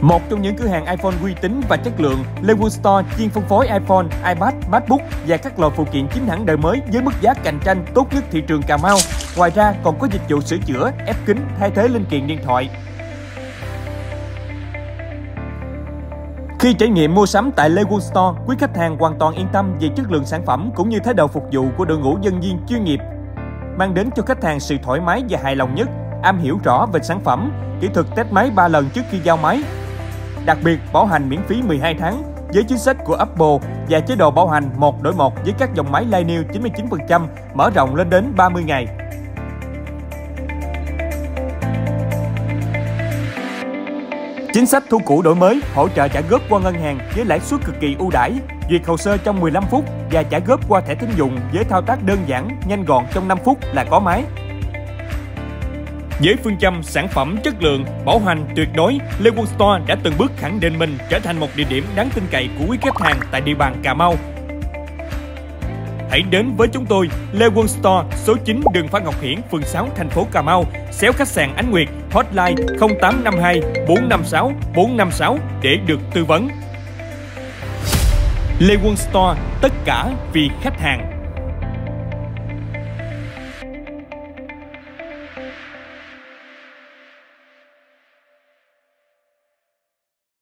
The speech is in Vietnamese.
Một trong những cửa hàng iPhone uy tín và chất lượng, Leeway Store chuyên phân phối iPhone, iPad, MacBook và các loại phụ kiện chính hãng đời mới với mức giá cạnh tranh tốt nhất thị trường Cà Mau. Ngoài ra còn có dịch vụ sửa chữa, ép kính, thay thế linh kiện điện thoại. Khi trải nghiệm mua sắm tại Leeway Store, quý khách hàng hoàn toàn yên tâm về chất lượng sản phẩm cũng như thái độ phục vụ của đội ngũ nhân viên chuyên nghiệp, mang đến cho khách hàng sự thoải mái và hài lòng nhất, am hiểu rõ về sản phẩm, kỹ thuật test máy 3 lần trước khi giao máy, Đặc biệt, bảo hành miễn phí 12 tháng với chính sách của Apple và chế độ bảo hành một đổi một với các dòng máy Lineal 99% mở rộng lên đến 30 ngày. Chính sách thu cũ đổi mới, hỗ trợ trả góp qua ngân hàng với lãi suất cực kỳ ưu đãi, duyệt hồ sơ trong 15 phút và trả góp qua thẻ tín dụng với thao tác đơn giản, nhanh gọn trong 5 phút là có máy. Với phương châm sản phẩm chất lượng, bảo hành tuyệt đối, Lê Quân Store đã từng bước khẳng định mình trở thành một địa điểm đáng tin cậy của quý khách hàng tại địa bàn Cà Mau. Hãy đến với chúng tôi, Lê Quân Store, số 9 đường Phan Ngọc Hiển, phường 6, thành phố Cà Mau, xéo khách sạn Ánh Nguyệt, hotline 0852 456 456 để được tư vấn. Lê Quân Store, tất cả vì khách hàng.